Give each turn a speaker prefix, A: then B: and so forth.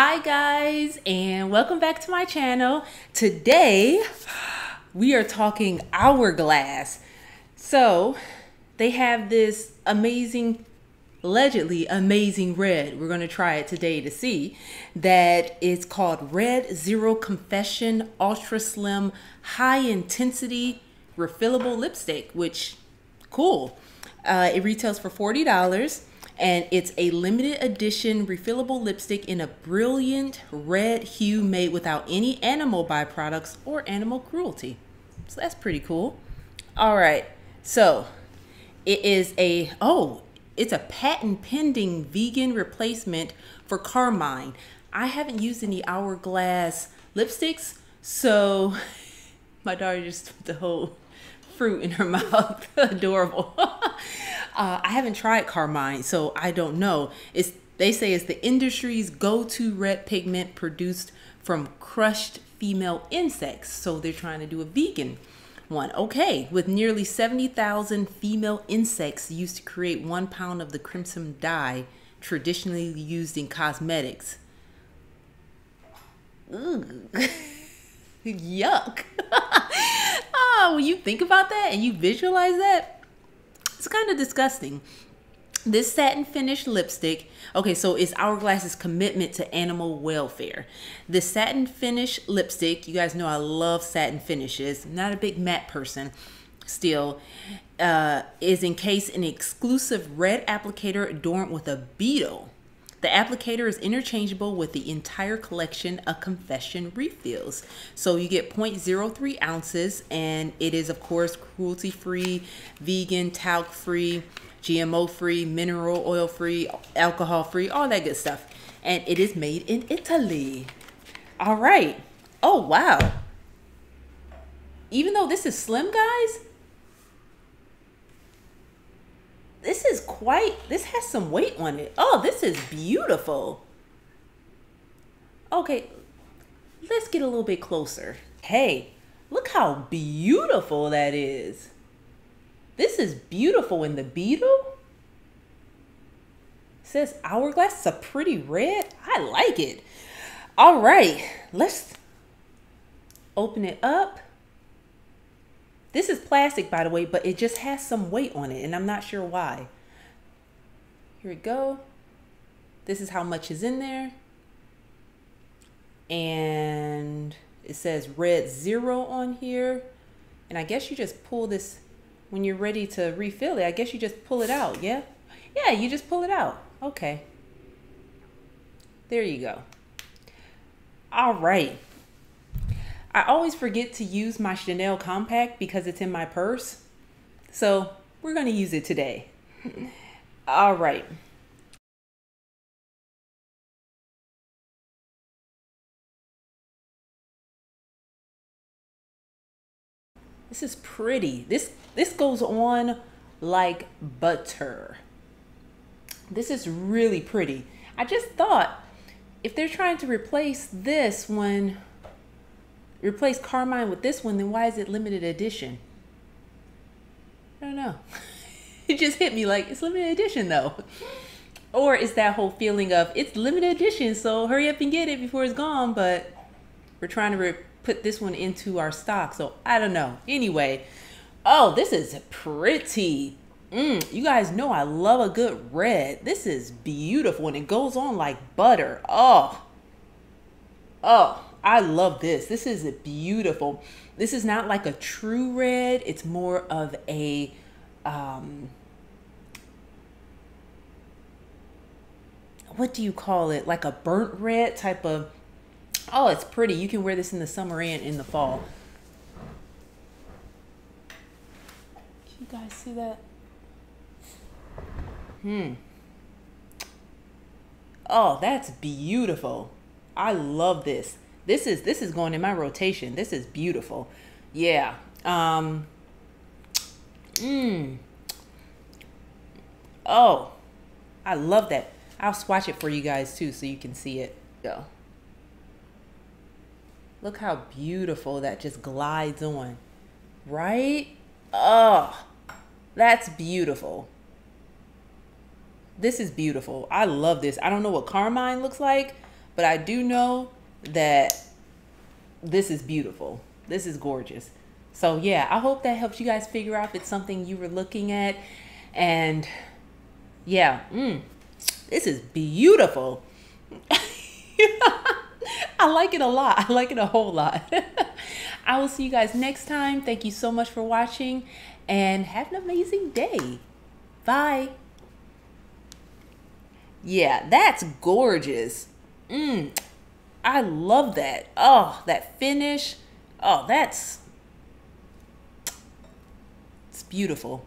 A: Hi guys and welcome back to my channel. Today we are talking Hourglass. So they have this amazing, allegedly amazing red. We're going to try it today to see that it's called Red Zero Confession Ultra Slim High Intensity Refillable Lipstick, which cool. Uh, it retails for $40 and it's a limited edition refillable lipstick in a brilliant red hue made without any animal byproducts or animal cruelty. So that's pretty cool. All right, so it is a, oh, it's a patent pending vegan replacement for Carmine. I haven't used any Hourglass lipsticks, so my daughter just put the whole fruit in her mouth. Adorable. Uh, I haven't tried Carmine, so I don't know. It's they say it's the industry's go-to red pigment produced from crushed female insects. So they're trying to do a vegan one. Okay, with nearly 70,000 female insects used to create one pound of the crimson dye traditionally used in cosmetics. Yuck. oh, when you think about that and you visualize that, it's kind of disgusting. This satin finish lipstick, okay, so it's Hourglass's commitment to animal welfare. The satin finish lipstick, you guys know I love satin finishes. I'm not a big matte person still, uh, is encased in an exclusive red applicator adorned with a beetle. The applicator is interchangeable with the entire collection of confession refills. So you get 0.03 ounces, and it is, of course, cruelty free, vegan, talc free, GMO free, mineral oil free, alcohol free, all that good stuff. And it is made in Italy. All right. Oh, wow. Even though this is slim, guys, this is quite, this has some weight on it. Oh, this is beautiful. Okay, let's get a little bit closer. Hey, look how beautiful that is. This is beautiful in the beetle. It says hourglass. It's a pretty red. I like it. All right, let's open it up. This is plastic, by the way, but it just has some weight on it, and I'm not sure why. Here we go. This is how much is in there. And it says red zero on here. And I guess you just pull this when you're ready to refill it. I guess you just pull it out, yeah? Yeah, you just pull it out. Okay. There you go. All right. I always forget to use my Chanel compact because it's in my purse. So we're going to use it today. All right. This is pretty. This this goes on like butter. This is really pretty. I just thought if they're trying to replace this when replace Carmine with this one, then why is it limited edition? I don't know. it just hit me like it's limited edition though. Or is that whole feeling of it's limited edition, so hurry up and get it before it's gone, but we're trying to put this one into our stock. So I don't know. Anyway, oh, this is pretty. Mm, you guys know I love a good red. This is beautiful and it goes on like butter. Oh, oh, I love this. This is a beautiful. This is not like a true red. It's more of a um, what do you call it? Like a burnt red type of. Oh, it's pretty. You can wear this in the summer and in the fall. Can you guys see that? Hmm. Oh, that's beautiful. I love this. This is this is going in my rotation. This is beautiful. Yeah. Um Mmm. Oh. I love that. I'll swatch it for you guys too so you can see it. Go. Look how beautiful that just glides on. Right? Oh. That's beautiful. This is beautiful. I love this. I don't know what Carmine looks like, but I do know that this is beautiful. This is gorgeous. So yeah, I hope that helps you guys figure out if it's something you were looking at. And yeah, mm, this is beautiful. I like it a lot. I like it a whole lot. I will see you guys next time. Thank you so much for watching and have an amazing day. Bye. Yeah, that's gorgeous. Mm, I love that. Oh, that finish. Oh, that's it's beautiful.